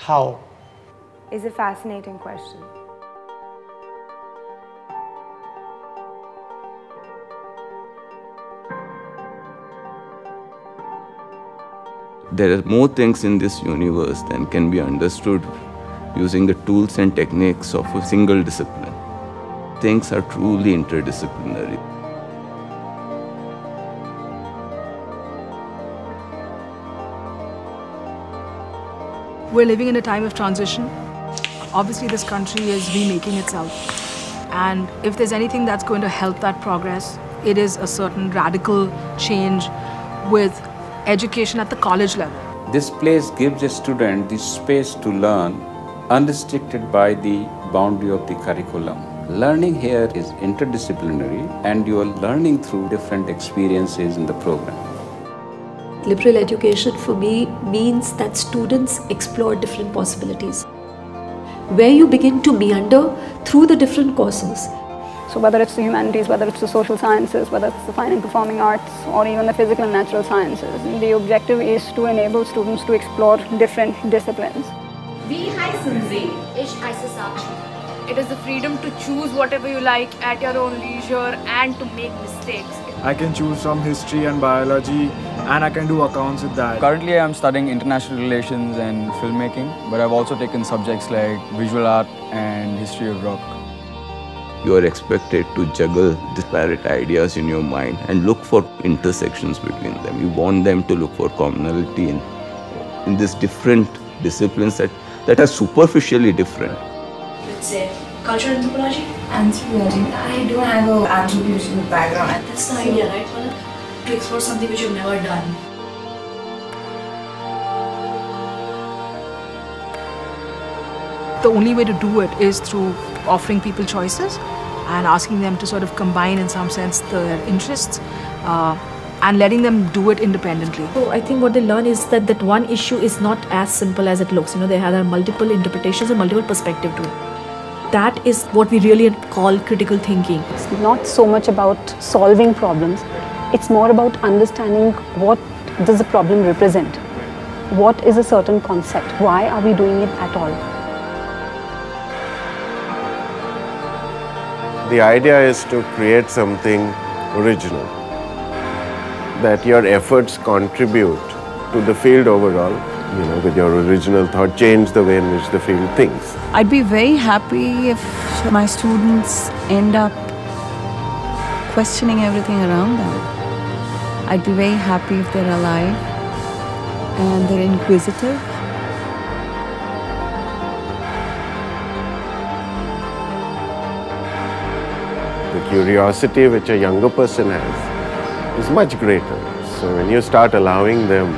How? Is a fascinating question. There are more things in this universe than can be understood using the tools and techniques of a single discipline. Things are truly interdisciplinary. We're living in a time of transition. Obviously, this country is remaking itself. And if there's anything that's going to help that progress, it is a certain radical change with education at the college level. This place gives a student the space to learn unrestricted by the boundary of the curriculum. Learning here is interdisciplinary and you are learning through different experiences in the program. Liberal education for me means that students explore different possibilities. Where you begin to meander through the different courses. So whether it's the humanities, whether it's the social sciences, whether it's the fine and performing arts, or even the physical and natural sciences, the objective is to enable students to explore different disciplines. V Hai Sunzi. Ish Aisa It is the freedom to choose whatever you like at your own leisure and to make mistakes. I can choose from history and biology and I can do accounts with that. Currently I'm studying international relations and filmmaking, but I've also taken subjects like visual art and history of rock. You are expected to juggle disparate ideas in your mind and look for intersections between them. You want them to look for commonality in, in these different disciplines that, that are superficially different. Let's say cultural anthropology. Anthropology. I don't have an anthropological background. That's the idea, right? To explore something which you've never done. The only way to do it is through offering people choices and asking them to sort of combine, in some sense, their interests. Uh, and letting them do it independently. So I think what they learn is that that one issue is not as simple as it looks. You know, they have multiple interpretations and multiple perspective to it. That is what we really call critical thinking. It's not so much about solving problems. It's more about understanding what does the problem represent. What is a certain concept? Why are we doing it at all? The idea is to create something original that your efforts contribute to the field overall, you know, with your original thought, change the way in which the field thinks. I'd be very happy if my students end up questioning everything around them. I'd be very happy if they're alive and they're inquisitive. The curiosity which a younger person has is much greater. So when you start allowing them